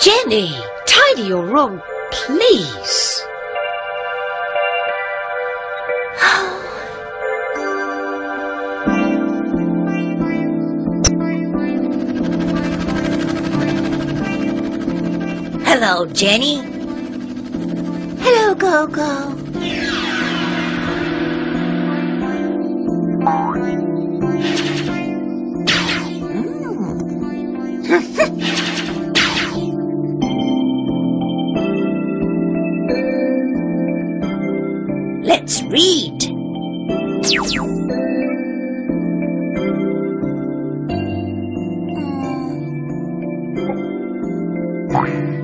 Jenny, tidy your room, please. Hello, Jenny. Hello, Gogo. Mm.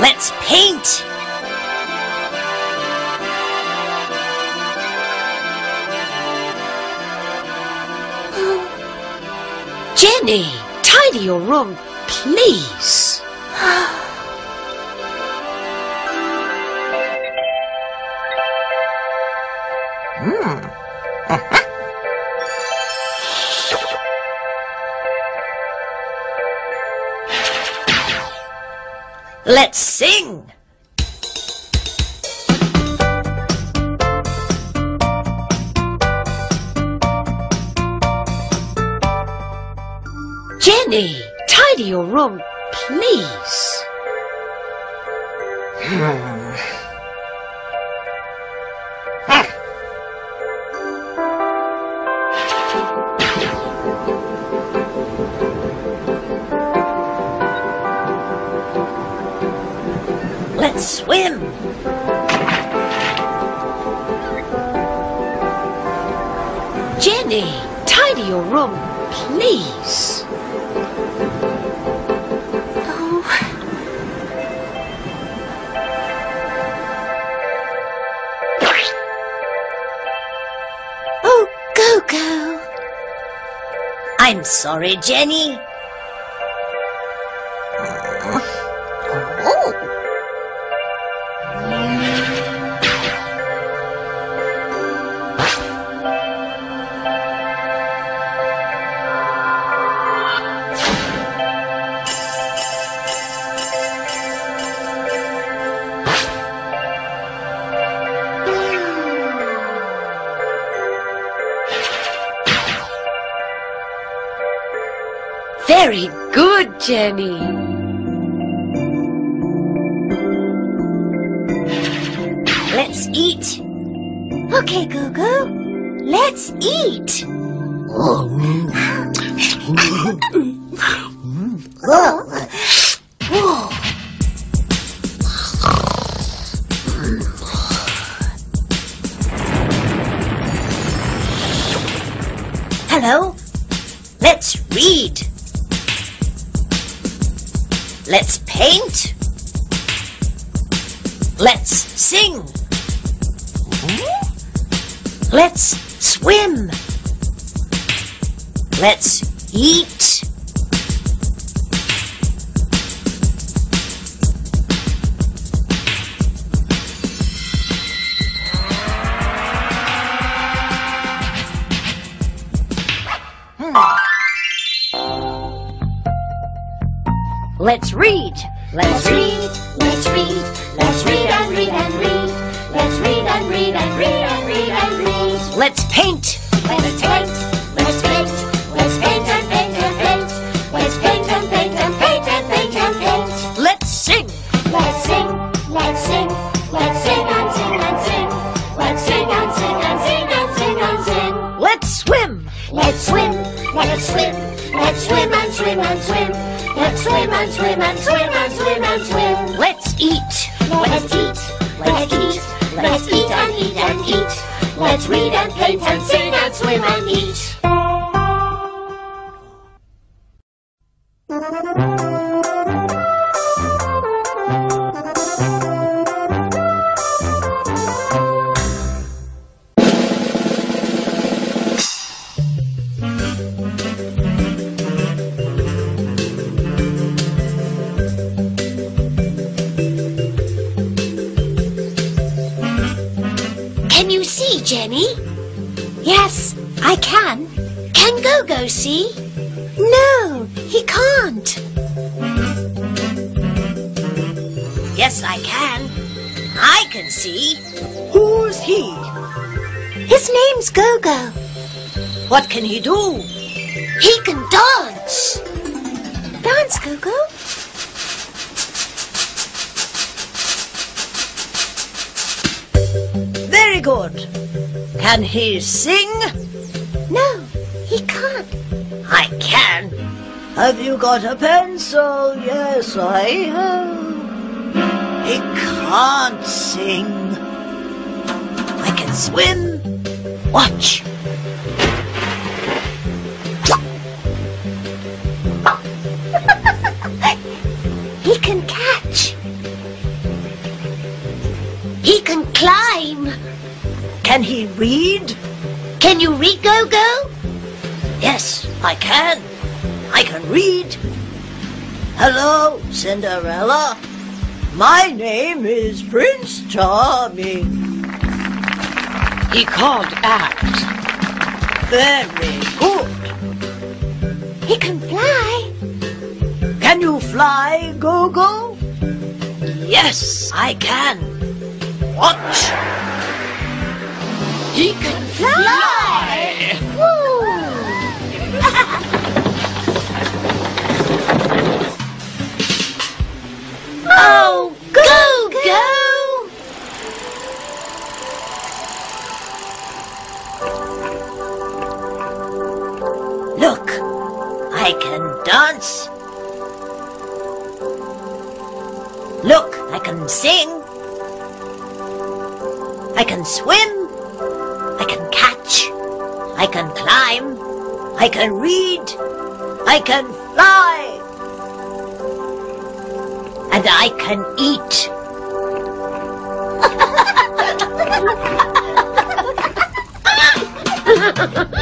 Let's paint. Jenny, tidy your room, please. Let's sing. Jenny, tidy your room, please. Hmm. Swim. Jenny, tidy your room, please. Oh. Oh. I'm sorry, Jenny. Oh. oh. Very good, Jenny. Let's eat. Okay, Gogo. Let's eat. Hello. Let's read. Let's paint. Let's sing. Let's swim. Let's eat. Let's read. Let's read. Let's read, let's read and read and read. Let's read and read and read and read and read. Let's paint. Let's paint, let's paint, let's paint and paint and paint. Let's paint and paint and paint and paint and paint. Let's sing. Let's sing, let's sing, let's sing and sing and sing. Let's sing and sing and sing and sing and sing. Let's swim. Let's swim, let's swim, let's swim and swim and swim. Let's swim and swim and swim and swim and swim. Let's eat. Let's eat, let's eat, Let's eat and eat and eat. Let's read and paint and sing and swim and eat. See, Jenny? Yes, I can. Can Gogo see? No, he can't. Yes, I can. I can see. Who's he? His name's Gogo. What can he do? He can dance. Dance, Gogo? Very good. Can he sing? No, he can't. I can. Have you got a pencil? Yes, I have. He can't sing. I can swim. Watch. he can catch. He can climb. Can he read? Can you read, Gogo? Yes, I can. I can read. Hello, Cinderella. My name is Prince Charming. He can't act. Very good. He can fly. Can you fly, Gogo? Yes, I can. Watch. He can fly. oh, go, go! Look, I can dance. Look, I can sing. I can swim. Can climb. I can read. I can fly. And I can eat.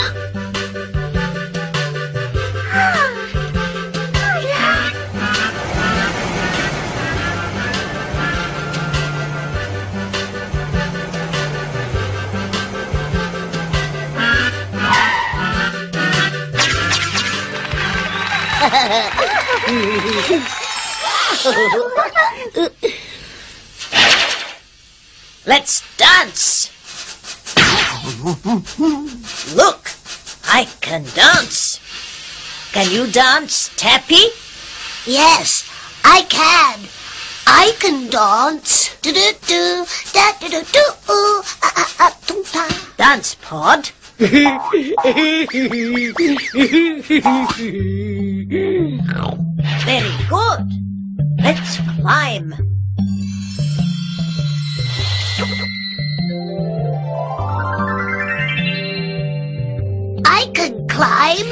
Let's dance. Look, I can dance. Can you dance, Tappy? Yes, I can. I can dance. Do do do da do do do ooh ah ah ah tum ta. Dance, Pod. Very good. Let's climb. I can climb.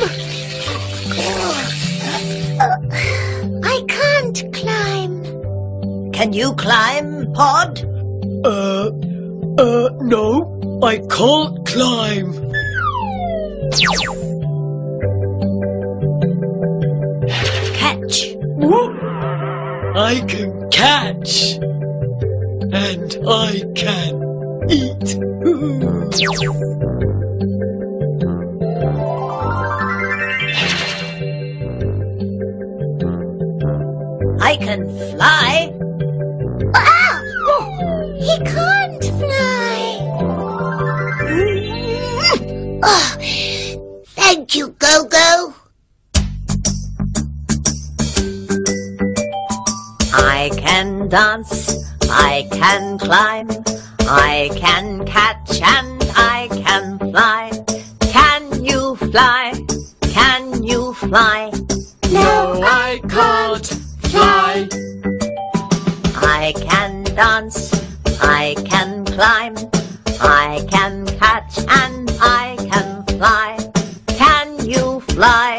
I can't climb. Can you climb, Pod? Uh, uh, no, I can't climb. Catch. I can catch. And I can eat. I can fly. Ah! He can't I can climb, I can catch and I can fly. Can you fly? Can you fly? No, I can't fly. I can dance, I I can climb. I can catch and I can fly. Can you fly?